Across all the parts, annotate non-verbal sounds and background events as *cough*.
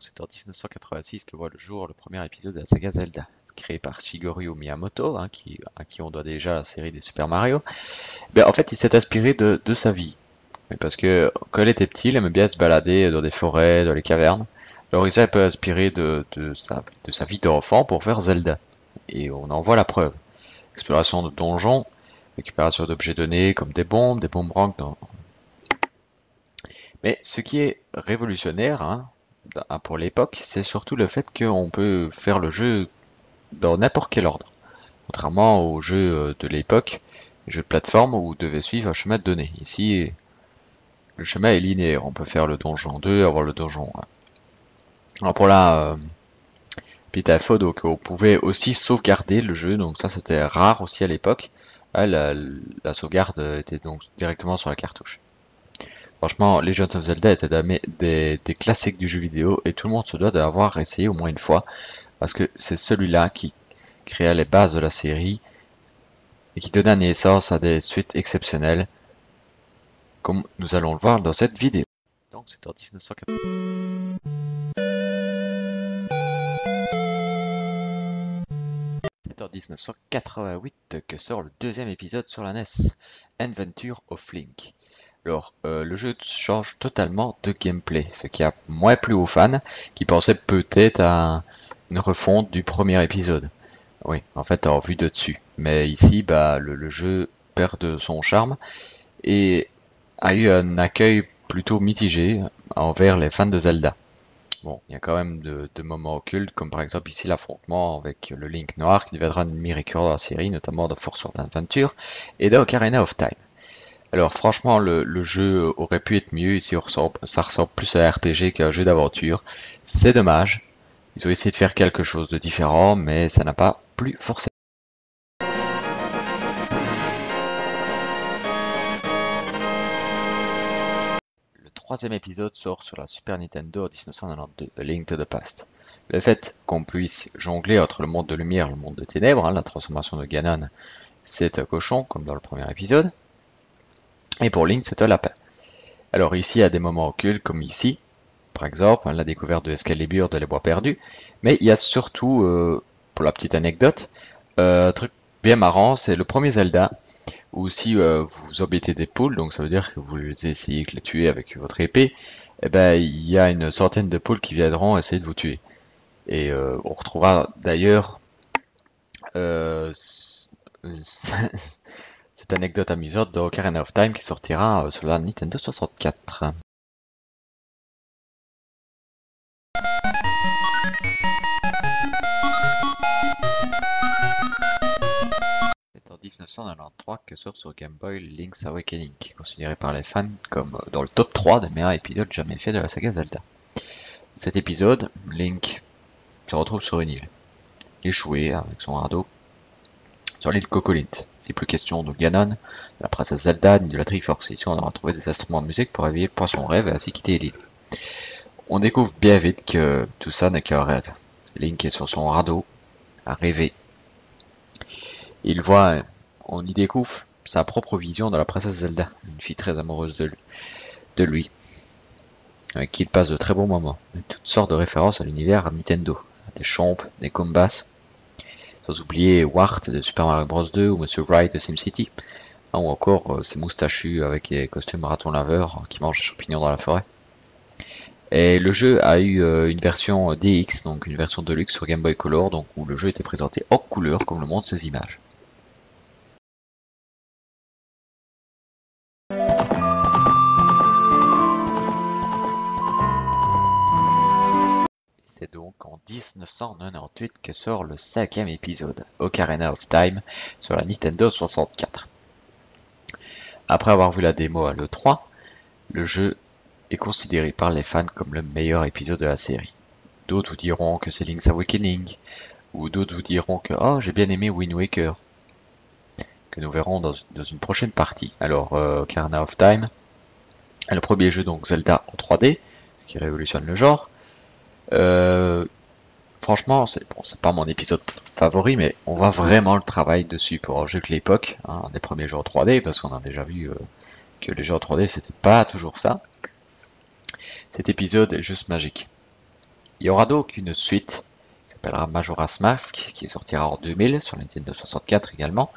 C'est en 1986 que voit le jour le premier épisode de la saga Zelda, créé par Shigeru Miyamoto, hein, à qui on doit déjà la série des Super Mario. Ben, en fait, il s'est inspiré de, sa vie. parce que quand il était petit, il aimait bien se balader dans des forêts, dans les cavernes. Alors il s'est un peu inspiré de, sa, vie d'enfant pour faire Zelda. Et on en voit la preuve. Exploration de donjons, récupération d'objets donnés comme des bombes, des boomerangs dans, mais ce qui est révolutionnaire hein, pour l'époque, c'est surtout le fait qu'on peut faire le jeu dans n'importe quel ordre. Contrairement aux jeux euh, de l'époque, jeux de plateforme où vous devez suivre un chemin donné. Ici, le chemin est linéaire. On peut faire le donjon 2, avoir le donjon 1. Alors pour la euh, donc on pouvait aussi sauvegarder le jeu, donc ça c'était rare aussi à l'époque. Ah, la sauvegarde était donc directement sur la cartouche. Franchement, Legend of Zelda était des, classiques du jeu vidéo et tout le monde se doit d'avoir essayé au moins une fois parce que c'est celui-là qui créa les bases de la série et qui donna naissance à des suites exceptionnelles comme nous allons le voir dans cette vidéo. Donc c'est en 1980. C'est en 1988 que sort le deuxième épisode sur la NES, Adventure of Link. Alors, euh, le jeu change totalement de gameplay, ce qui a moins plu aux fans, qui pensaient peut-être à une refonte du premier épisode. Oui, en fait, en vue de dessus. Mais ici, bah, le, jeu perd de son charme et a eu un accueil plutôt mitigé envers les fans de Zelda. Bon, il y a quand même de, moments occultes, comme par exemple ici l'affrontement avec le Link Noir, qui deviendra une récurrent dans la série, notamment dans Force Adventure et dans Ocarina of Time. Alors franchement, le, jeu aurait pu être mieux. Ici, ça ressemble plus à un RPG qu'à un jeu d'aventure. C'est dommage. Ils ont essayé de faire quelque chose de différent, mais ça n'a pas plu forcément. Le troisième épisode sort sur la Super Nintendo en 1992, A Link to the Past. Le fait qu'on puisse jongler entre le monde de lumière et le monde de ténèbres, hein, la transformation de Ganon, c'est un cochon, comme dans le premier épisode. Et pour Link, c'est un lapin. Alors ici, il y a des moments occultes, comme ici, par exemple, la découverte de Excalibur de les bois perdus. Mais il y a surtout, euh, pour la petite anecdote, euh, un truc bien marrant, c'est le premier Zelda, où si euh, vous embêtez des poules, donc ça veut dire que vous essayez de les tuer avec votre épée, eh ben il y a une centaine de poules qui viendront essayer de vous tuer. Et on retrouvera d'ailleurs *laughs* cette anecdote amusante de Ocarina of Time qui sortira euh, sur la Nintendo 64. C'est en 1993 que sort sur Game Boy Link's Awakening, considéré par les fans comme euh, dans le top 3 des meilleurs épisodes jamais faits de la saga Zelda. Cet épisode, Link se retrouve sur une île, échoué avec son radeau sur l'île Cocolint. C'est plus question de Ganon, de la princesse Zelda, ni de la Triforce. Ici, on aura trouvé des instruments de musique pour réveiller le poisson rêve et ainsi quitter l'île. On découvre bien vite que tout ça n'est qu'un rêve. Link est sur son radeau, à rêver. Il voit, on y découvre sa propre vision de la princesse Zelda, une fille très amoureuse de lui, avec qui il passe de très bons moments, toutes sortes de références à l'univers Nintendo, des chompes, des combats, sans oublier Wart de Super Mario Bros 2 ou Monsieur Wright de SimCity. Hein, ou encore euh, ces moustachus avec les costumes marathon laveur qui mangent des champignons dans la forêt. Et le jeu a eu euh, une version DX, donc une version de luxe sur Game Boy Color, donc où le jeu était présenté en couleur comme le montrent ses images. C'est donc en 1998 que sort le cinquième épisode, Ocarina of Time, sur la Nintendo 64. Après avoir vu la démo à l'E3, le jeu est considéré par les fans comme le meilleur épisode de la série. D'autres vous diront que c'est Link's Awakening, ou d'autres vous diront que oh j'ai bien aimé Wind Waker, que nous verrons dans, une prochaine partie. Alors euh, Ocarina of Time, le premier jeu donc Zelda en 3D, qui révolutionne le genre, euh, franchement, c'est bon, pas mon épisode favori, mais on voit vraiment le travail dessus pour un jeu de l'époque, hein, des premiers jeux 3D, parce qu'on a déjà vu euh, que les jeux 3D c'était pas toujours ça. Cet épisode est juste magique. Il y aura donc une suite qui s'appellera Majora's Mask, qui sortira en 2000 sur Nintendo 64 également,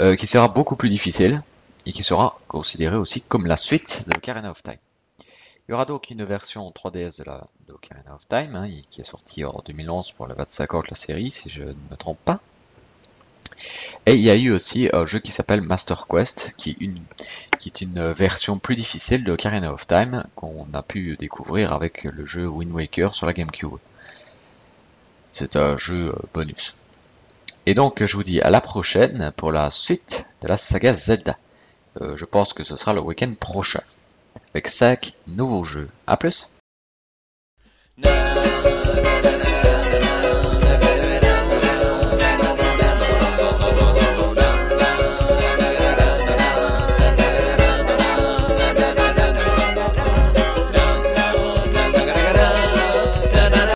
euh, qui sera beaucoup plus difficile et qui sera considérée aussi comme la suite de Ocarina of Time. Il y aura donc une version 3DS de, la, de Ocarina of Time, hein, qui est sortie en 2011 pour le 25 ans de la série, si je ne me trompe pas. Et il y a eu aussi un jeu qui s'appelle Master Quest, qui, est une version plus difficile de Ocarina of Time qu'on a pu découvrir avec le jeu Wind Waker sur la GameCube. C'est un jeu bonus. Et donc je vous dis à la prochaine pour la suite de la saga Zelda. Euh, je pense que ce sera le week-end prochain. Avec 5 nouveaux jeux. A plus